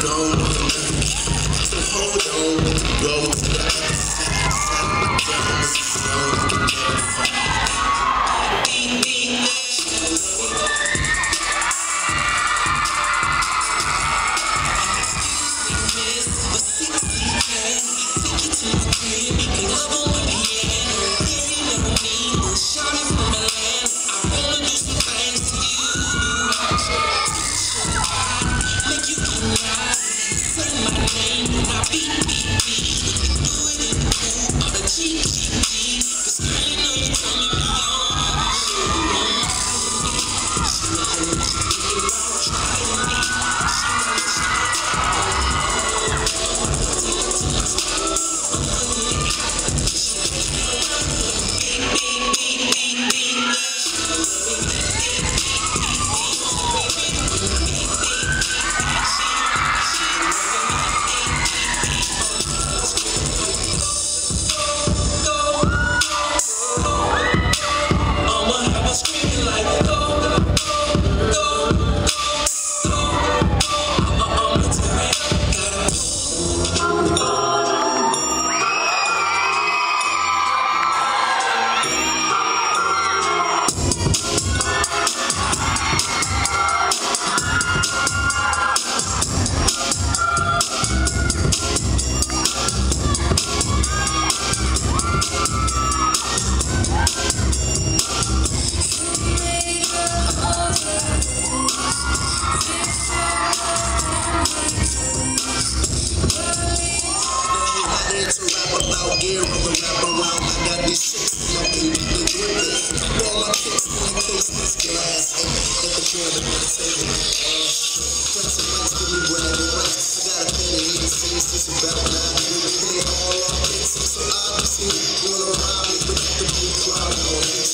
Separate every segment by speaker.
Speaker 1: Don't rap about gear, rather around. I got these chicks smoking the drippers. All my kicks in the case, this glass. At the corner of the table. Press the mics, give me bragging rights. I got a pen and even seen since about nine. Play all our hits, so obviously wanna rhyme me, but have to be proud on it.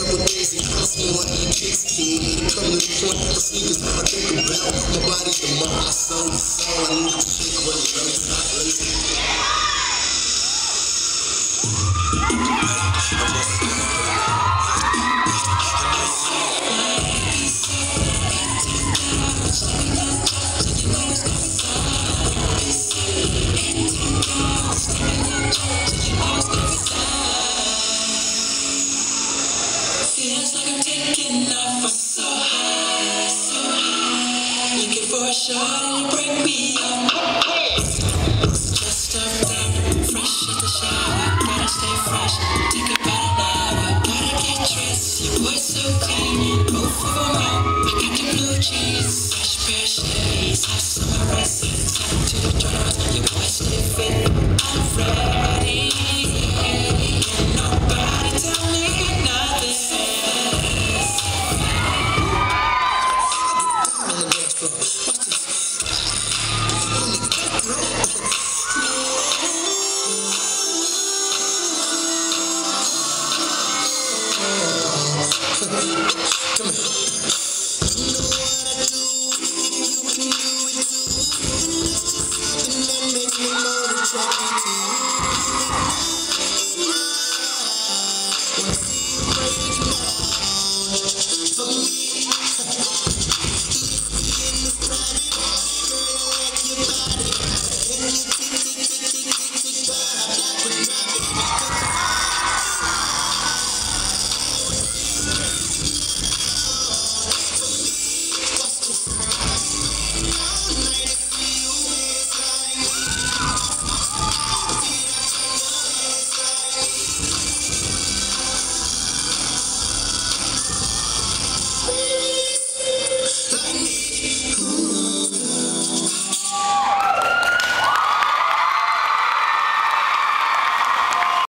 Speaker 1: Couple days and cost more than kicks. Come to the point for sneakers, I think about my body, the mind, my soul, the soul. I need to
Speaker 2: of shades. House on my wrist. Time to the drawers. Your boy stay fit. I'm ready.